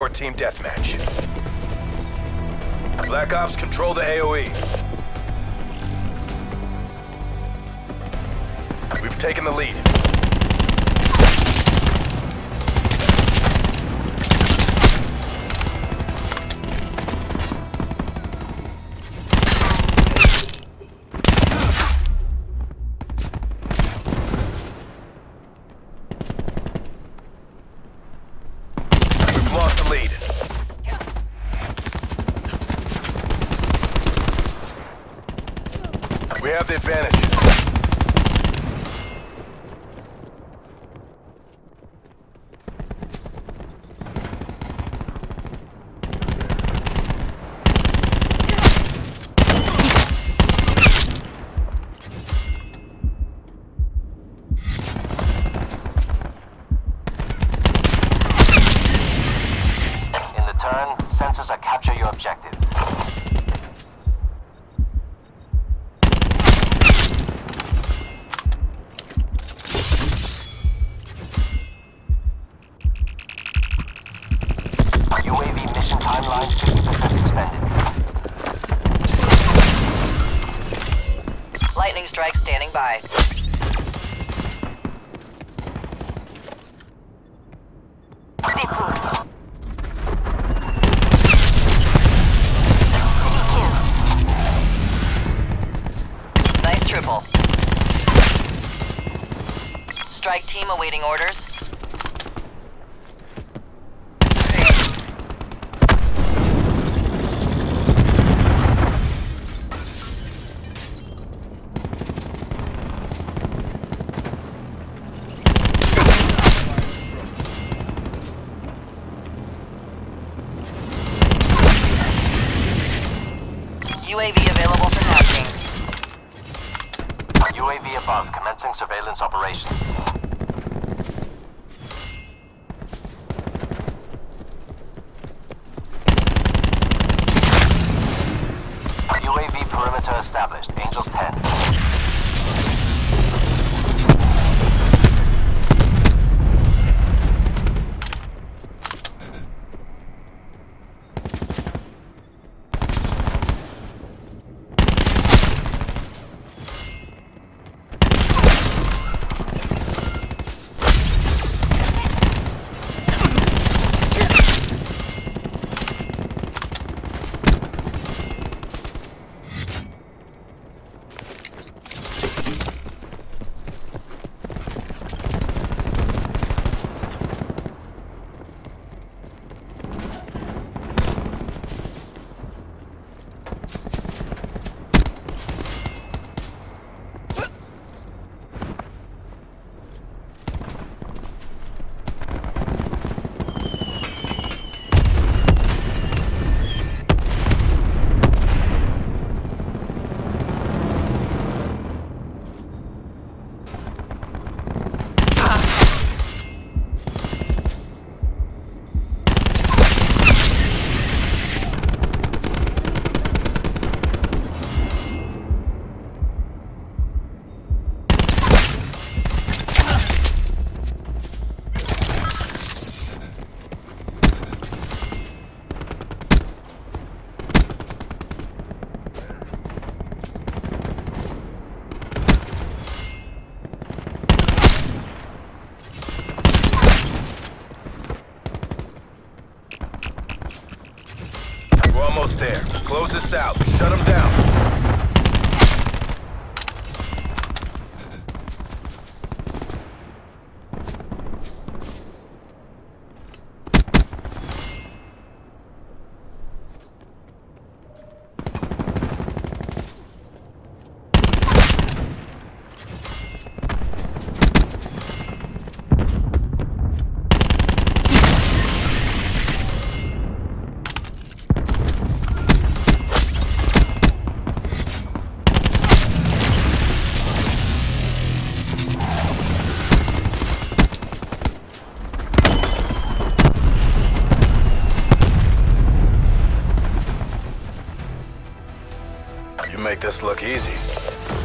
Or team deathmatch. Black Ops control the AoE. We've taken the lead. We have the advantage. UAV mission timeline 50% expended. Lightning strike standing by. Nice triple. Strike team awaiting orders. UAV available for tasking. UAV above, commencing surveillance operations. UAV perimeter established. Angels 10. There. Close this out. Shut them down. You make this look easy.